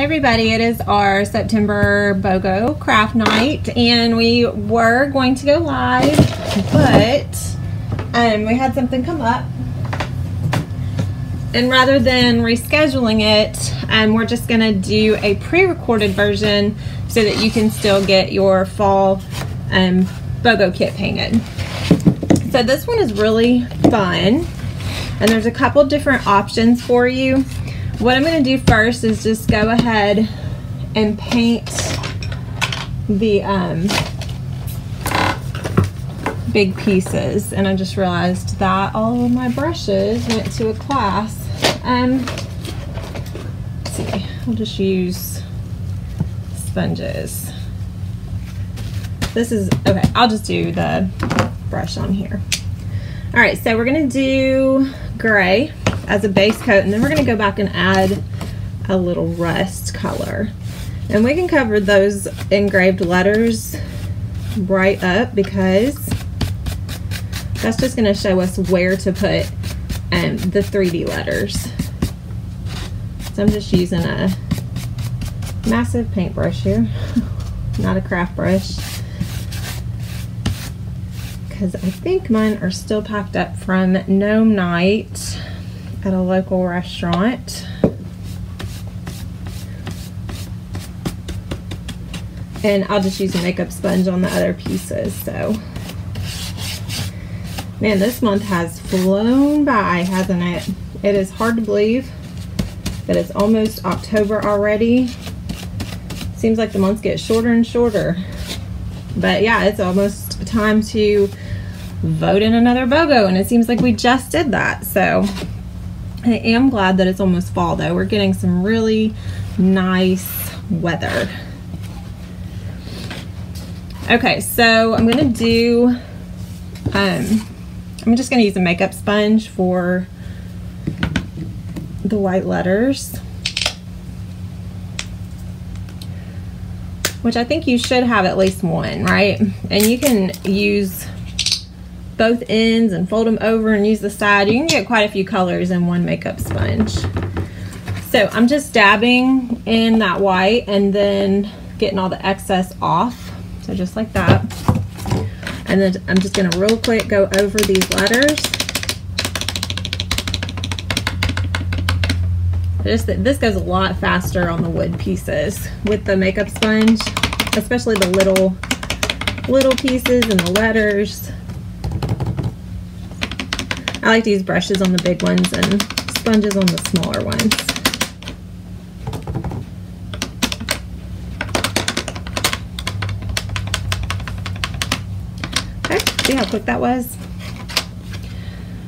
Everybody, it is our September BOGO craft night and we were going to go live, but um, we had something come up. And rather than rescheduling it, um, we're just gonna do a pre-recorded version so that you can still get your fall um, BOGO kit painted. So this one is really fun and there's a couple different options for you. What I'm going to do first is just go ahead and paint the um, big pieces. And I just realized that all of my brushes went to a class. Um, see, I'll just use sponges. This is, okay, I'll just do the brush on here. All right, so we're gonna do gray as a base coat and then we're going to go back and add a little rust color. And we can cover those engraved letters right up because that's just going to show us where to put um, the 3D letters. So I'm just using a massive paintbrush here not a craft brush because I think mine are still packed up from Gnome Night at a local restaurant. And I'll just use a makeup sponge on the other pieces. So, man, this month has flown by, hasn't it? It is hard to believe that it's almost October already. Seems like the months get shorter and shorter. But yeah, it's almost time to vote in another BOGO, and it seems like we just did that. So I am glad that it's almost fall though. We're getting some really nice weather. Okay, so I'm gonna do, um, I'm just gonna use a makeup sponge for the white letters. Which I think you should have at least one, right? And you can use both ends and fold them over and use the side. You can get quite a few colors in one makeup sponge. So I'm just dabbing in that white and then getting all the excess off. So just like that. And then I'm just gonna real quick go over these letters. Just this goes a lot faster on the wood pieces with the makeup sponge, especially the little little pieces and the letters. I like to use brushes on the big ones and sponges on the smaller ones. Okay, see how quick that was?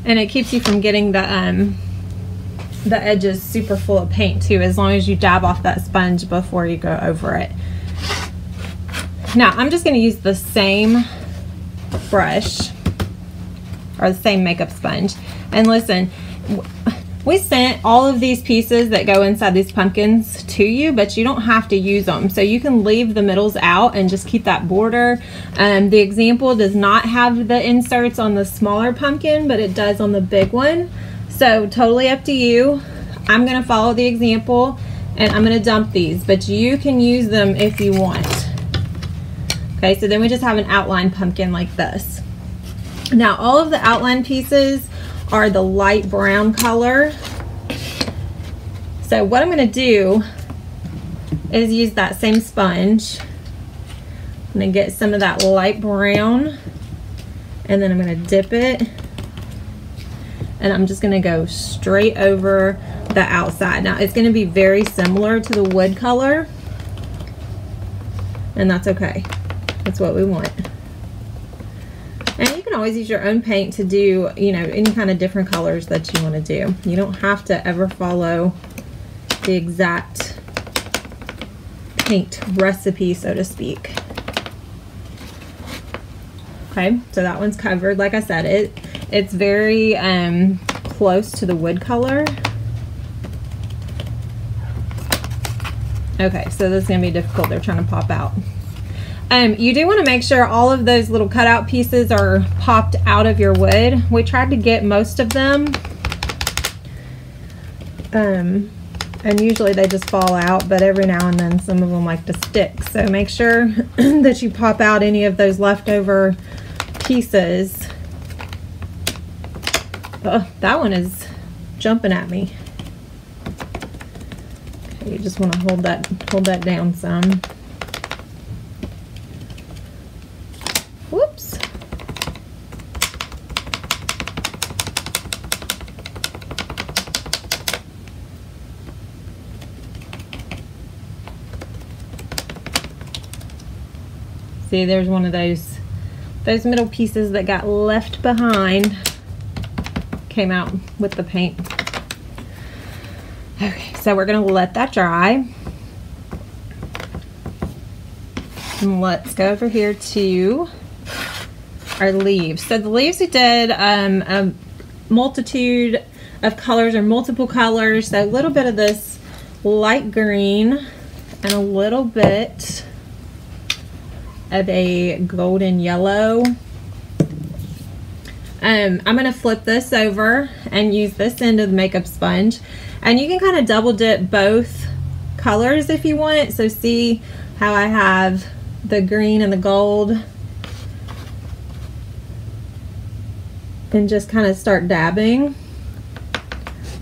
And it keeps you from getting the um, the edges super full of paint too, as long as you dab off that sponge before you go over it. Now, I'm just gonna use the same brush or the same makeup sponge. And listen, we sent all of these pieces that go inside these pumpkins to you, but you don't have to use them. So you can leave the middles out and just keep that border. Um, the example does not have the inserts on the smaller pumpkin, but it does on the big one. So totally up to you. I'm gonna follow the example and I'm gonna dump these, but you can use them if you want. Okay, so then we just have an outline pumpkin like this. Now all of the outline pieces are the light brown color. So what I'm gonna do is use that same sponge. I'm gonna get some of that light brown and then I'm gonna dip it and I'm just gonna go straight over the outside. Now it's gonna be very similar to the wood color and that's okay. That's what we want. And you can always use your own paint to do, you know, any kind of different colors that you want to do. You don't have to ever follow the exact paint recipe, so to speak. Okay, so that one's covered. Like I said, it it's very um, close to the wood color. Okay, so this is to be difficult. They're trying to pop out. Um, you do want to make sure all of those little cutout pieces are popped out of your wood. We tried to get most of them. Um, and usually they just fall out, but every now and then some of them like to stick. So make sure that you pop out any of those leftover pieces. Oh, that one is jumping at me. Okay, you just want to hold that hold that down some. See, there's one of those those middle pieces that got left behind came out with the paint. Okay, so we're gonna let that dry. And let's go over here to our leaves. So the leaves we did um, a multitude of colors or multiple colors. So a little bit of this light green and a little bit of a golden yellow. Um, I'm going to flip this over and use this end of the makeup sponge. And you can kind of double dip both colors if you want. So see how I have the green and the gold. And just kind of start dabbing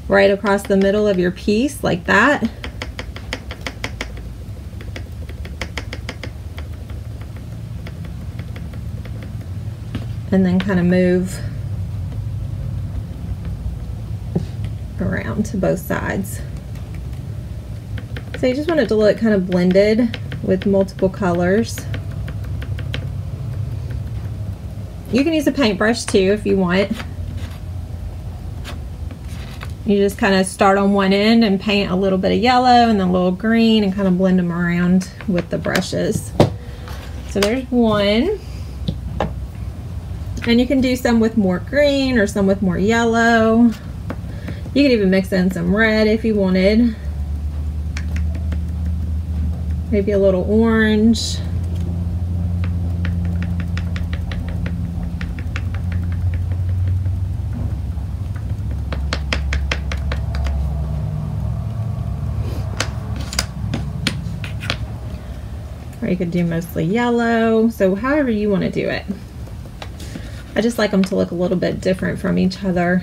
right across the middle of your piece like that. And then kind of move around to both sides. So you just want it to look kind of blended with multiple colors. You can use a paintbrush too if you want. You just kind of start on one end and paint a little bit of yellow and then a little green and kind of blend them around with the brushes. So there's one. And you can do some with more green or some with more yellow. You could even mix in some red if you wanted. Maybe a little orange. Or you could do mostly yellow. So however you want to do it. I just like them to look a little bit different from each other.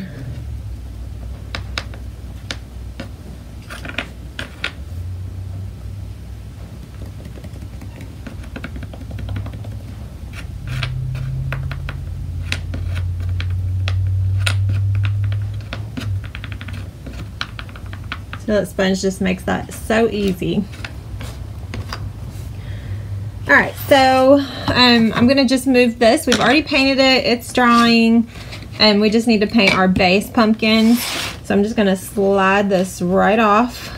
So that sponge just makes that so easy. All right, so um, I'm gonna just move this. We've already painted it, it's drying, and we just need to paint our base pumpkins. So I'm just gonna slide this right off,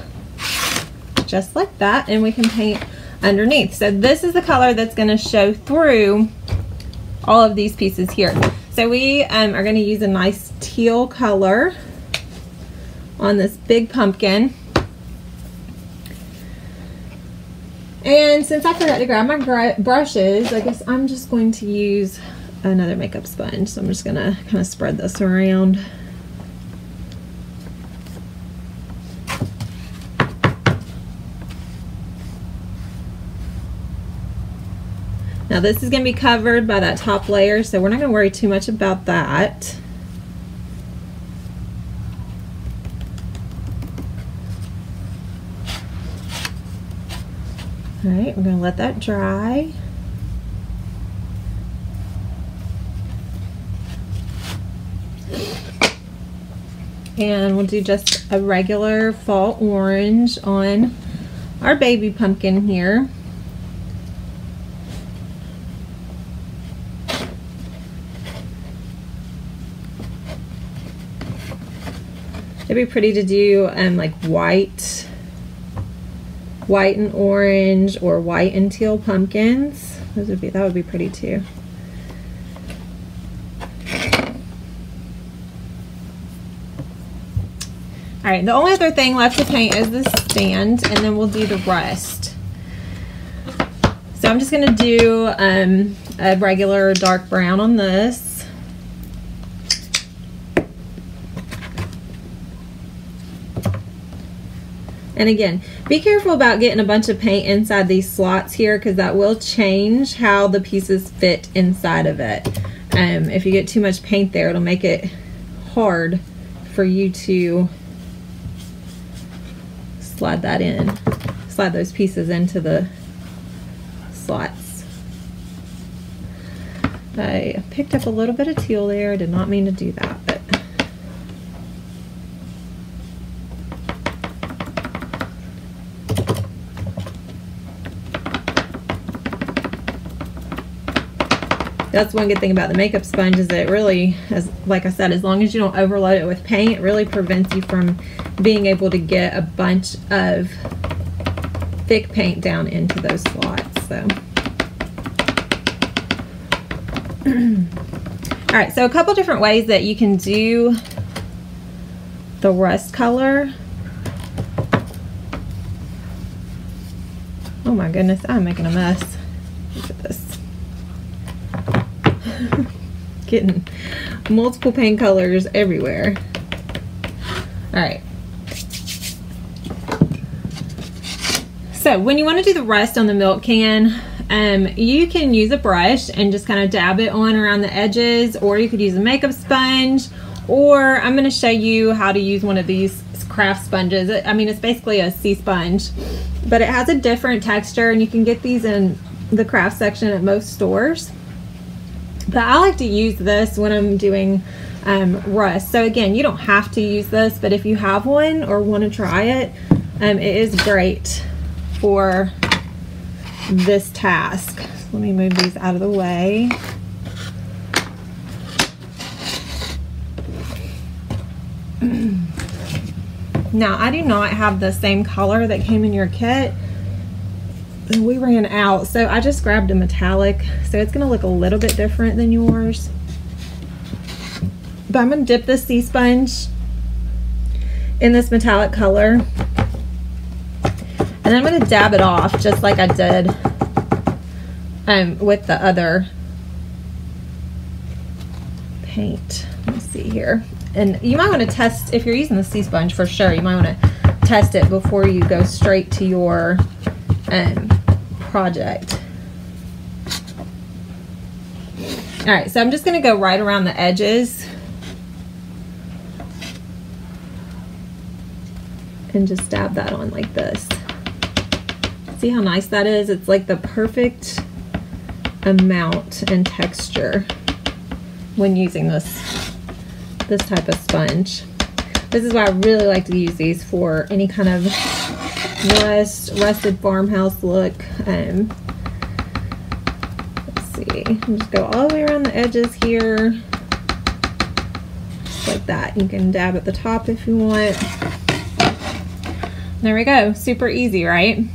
just like that, and we can paint underneath. So this is the color that's gonna show through all of these pieces here. So we um, are gonna use a nice teal color on this big pumpkin. And since I forgot to grab my brushes, I guess I'm just going to use another makeup sponge. So I'm just gonna kind of spread this around. Now this is gonna be covered by that top layer, so we're not gonna worry too much about that. Right, we're gonna let that dry. And we'll do just a regular fall orange on our baby pumpkin here. It'd be pretty to do um, like white white and orange or white and teal pumpkins. Those would be that would be pretty too. All right, the only other thing left to paint is the stand, and then we'll do the rest. So I'm just gonna do um, a regular dark brown on this. And again, be careful about getting a bunch of paint inside these slots here because that will change how the pieces fit inside of it. Um, if you get too much paint there, it'll make it hard for you to slide that in, slide those pieces into the slots. I picked up a little bit of teal there, I did not mean to do that, but that's one good thing about the makeup sponge is that it really, as like I said, as long as you don't overload it with paint, it really prevents you from being able to get a bunch of thick paint down into those slots. So. All right, so a couple different ways that you can do the rust color. Oh my goodness, I'm making a mess. Look at this. Getting multiple paint colors everywhere. All right. So when you want to do the rest on the milk can, um, you can use a brush and just kind of dab it on around the edges, or you could use a makeup sponge, or I'm going to show you how to use one of these craft sponges. I mean, it's basically a sea sponge, but it has a different texture, and you can get these in the craft section at most stores. But I like to use this when I'm doing um, rust. So again, you don't have to use this, but if you have one or want to try it, um, it is great for this task. Let me move these out of the way. now, I do not have the same color that came in your kit we ran out. So I just grabbed a metallic. So it's gonna look a little bit different than yours. But I'm gonna dip this sea sponge in this metallic color. And I'm gonna dab it off just like I did um, with the other paint. Let's see here. And you might want to test if you're using the sea sponge for sure you might want to test it before you go straight to your um, project. All right, so I'm just gonna go right around the edges and just dab that on like this. See how nice that is? It's like the perfect amount and texture when using this, this type of sponge. This is why I really like to use these for any kind of rust, rusted farmhouse look. Um, let's see, just go all the way around the edges here, just like that. You can dab at the top if you want. There we go, super easy, right?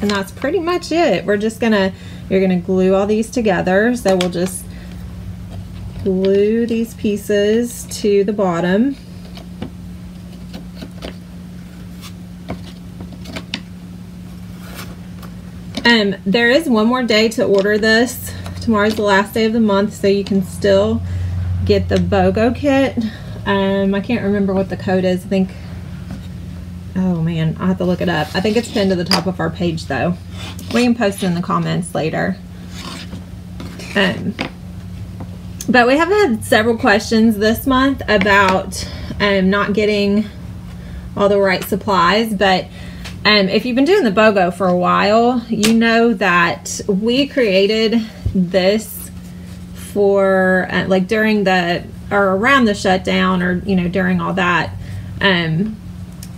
And that's pretty much it. We're just gonna, you're gonna glue all these together. So we'll just glue these pieces to the bottom. Um, there is one more day to order this. Tomorrow's the last day of the month, so you can still get the BOGO kit. Um, I can't remember what the code is. I think, oh man, i have to look it up. I think it's pinned to the top of our page though. We can post it in the comments later. Um, but we have had several questions this month about um, not getting all the right supplies. But um, if you've been doing the BOGO for a while, you know that we created this for uh, like during the or around the shutdown or you know during all that um,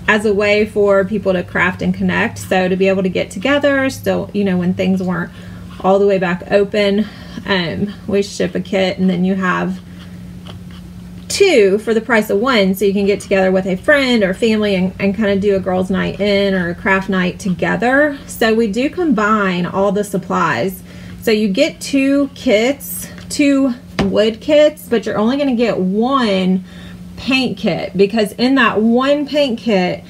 as a way for people to craft and connect. So to be able to get together, still you know when things weren't all the way back open um, we ship a kit and then you have two for the price of one so you can get together with a friend or family and, and kind of do a girls night in or a craft night together. So we do combine all the supplies. So you get two kits two wood kits but you're only going to get one paint kit because in that one paint kit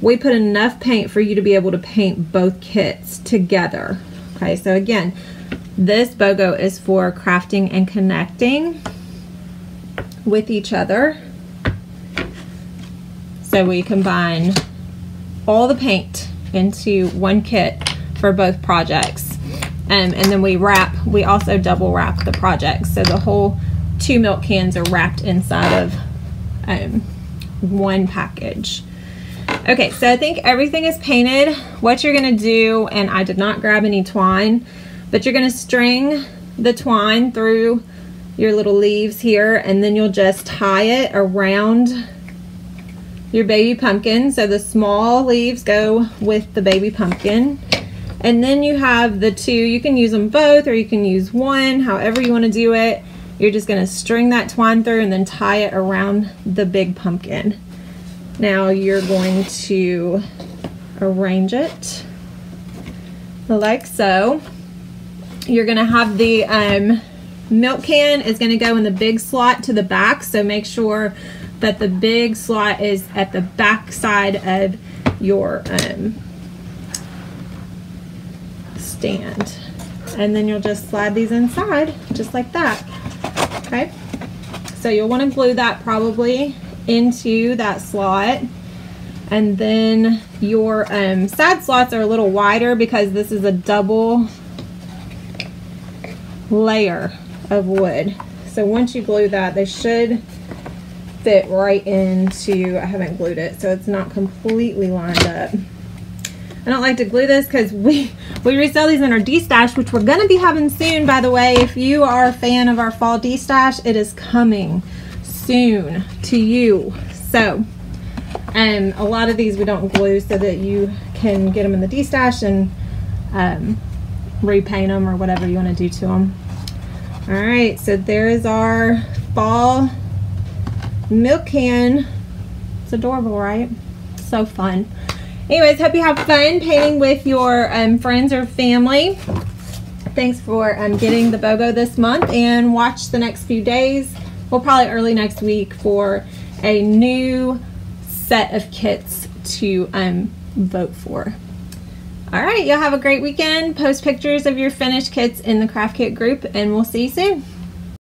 we put enough paint for you to be able to paint both kits together. Okay so again this BOGO is for crafting and connecting. With each other. So we combine all the paint into one kit for both projects. Um, and then we wrap, we also double wrap the projects. So the whole two milk cans are wrapped inside of um, one package. Okay, so I think everything is painted. What you're gonna do, and I did not grab any twine, but you're gonna string the twine through your little leaves here and then you'll just tie it around your baby pumpkin. So the small leaves go with the baby pumpkin. And then you have the two, you can use them both or you can use one, however you wanna do it. You're just gonna string that twine through and then tie it around the big pumpkin. Now you're going to arrange it like so. You're gonna have the um, milk can is gonna go in the big slot to the back, so make sure that the big slot is at the back side of your um, stand. And then you'll just slide these inside, just like that, okay? So you'll wanna glue that probably into that slot. And then your um, side slots are a little wider because this is a double layer of wood. So once you glue that, they should fit right into, I haven't glued it, so it's not completely lined up. I don't like to glue this because we, we resell these in our D-stash, which we're going to be having soon, by the way. If you are a fan of our fall D-stash, it is coming soon to you. So, and um, a lot of these we don't glue so that you can get them in the D-stash and um, repaint them or whatever you want to do to them. All right, so there is our fall milk can. It's adorable, right? So fun. Anyways, hope you have fun painting with your um, friends or family. Thanks for um, getting the BOGO this month and watch the next few days. Well, probably early next week for a new set of kits to um, vote for. All right, y'all have a great weekend. Post pictures of your finished kits in the craft kit group and we'll see you soon.